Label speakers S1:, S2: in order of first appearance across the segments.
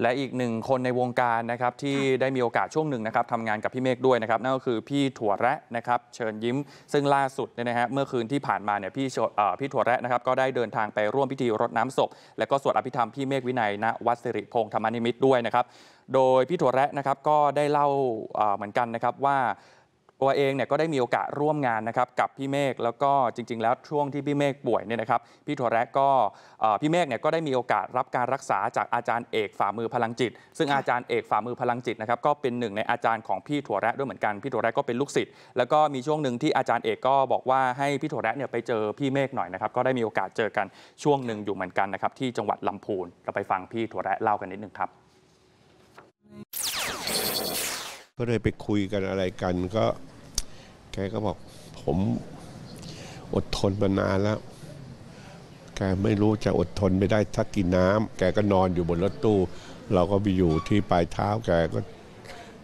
S1: และอีกหนึ่งคนในวงการนะครับที่ได้มีโอกาสช่วงหนึ่งนะครับทำงานกับพี่เมฆด้วยนะครับนั่นก็คือพี่ถั่วแระนะครับเชิญยิ้ม ซึ่งล่าสุดเนี่ยนะฮะเมื่อคืนที่ผ่านมาเนี่ยพี่โชเอ่อพี่ถั่วแระนะครับก็ได้เดินทางไปร่วมพิธีรดน้ำศพ และก็สวดอภิธรรมพี่เมฆวินัยณวัดสิริพงษ์ธรรมนิมิตรด้วยนะครับโดยพี่ถั่วแระนะครับก็ได้เล่าเอ่อเหมือนกันนะครับว่า ตัวเองเนี่ยก็ได้มีโอกาสร่วมงานนะครับกับพี่เมฆแล้วก็จริง ๆ แล้วช่วงที่พี่เมฆป่วยเนี่ยนะครับพี่ถั่วแระก็พี่เมฆเนี่ยก็ได้มีโอกาสรับการรักษาจากอาจารย์เอกฝ่ามือพลังจิต ซึ่งอาจารย์เอกฝ่ามือพลังจิตนะครับก็เป็นหนึ่งในอาจารย์ของพี่ถั่วแระด้วยเหมือนกันพี่ถั่วแระก็เป็นลูกศิษย์แล้วก็มีช่วงหนึ่งที่อาจารย์เอกก็บอกว่าให้พี่ถั่วแระเนี่ยไปเจอพี่เมฆหน่อยนะครับก็ได้มีโอกาสเจอกันช่วงหนึ่งอยู่เหมือนกันนะครับที่จังหวัดลำพูนเราไปฟังพี่ถั่วแระเล่ากันนิดนึงครับ
S2: ก็เลยไปคุยกันอะไรกันก็ แกก็บอกผมอดทนมานานแล้ว แกไม่รู้จะอดทนไม่ได้ถ้ากินน้ำแกก็นอนอยู่บนรถตู้ เราก็ไปอยู่ที่ปลายเท้าแกก็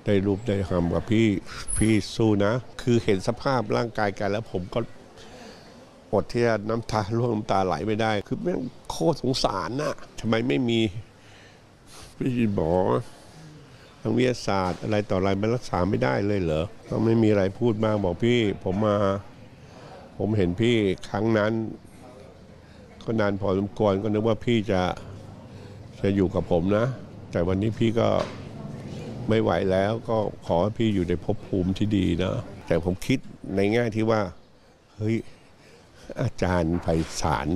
S2: ได้รูปได้คำกับพี่พี่สู้นะ คือเห็นสภาพร่างกายแกแล้วผมก็อดที่จะน้ำตาร่วงน้ำตาไหลไม่ได้ คือแม่งโคตรสงสารน่ะทำไมไม่มีพี่หมอ ทางวิทยาศาสตร์ อะไรต่ออะไรมันรักษาไม่ได้เลยเหรอก็ไม่มีอะไรพูดมากบอกพี่ผมมา ผมเห็นพี่ครั้งนั้น ก็นานพอสมควรก็นึกว่าพี่จะจะอยู่กับผมนะ แต่วันนี้พี่ก็ไม่ไหวแล้วก็ขอให้พี่อยู่ในภพภูมิที่ดีนะ แต่ผมคิดในแง่ที่ว่า เฮ้ย อาจารย์ไพศาล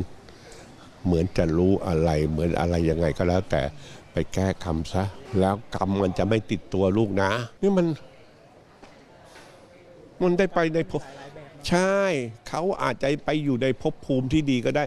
S2: เหมือนจะรู้อะไร เหมือนอะไรยังไงก็แล้วแต่ ไปแก้กรรมซะ แล้วกรรมมันจะไม่ติดตัวลูกนะ นี่มัน มันได้ไปในภพใช่ เขาอาจจะไปอยู่ในภพภูมิที่ดีก็ได้